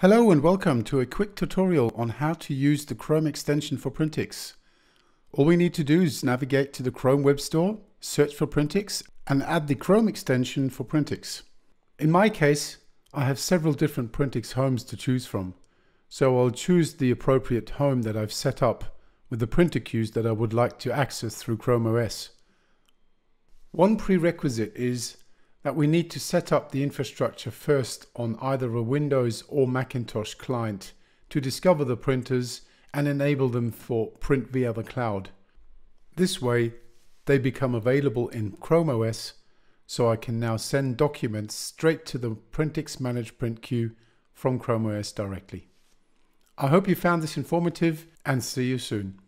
Hello and welcome to a quick tutorial on how to use the Chrome extension for Printix. All we need to do is navigate to the Chrome Web Store, search for Printix and add the Chrome extension for Printix. In my case, I have several different Printix homes to choose from, so I'll choose the appropriate home that I've set up with the printer queues that I would like to access through Chrome OS. One prerequisite is that we need to set up the infrastructure first on either a Windows or Macintosh client to discover the printers and enable them for print via the cloud. This way, they become available in Chrome OS, so I can now send documents straight to the Printix Managed Print Queue from Chrome OS directly. I hope you found this informative and see you soon.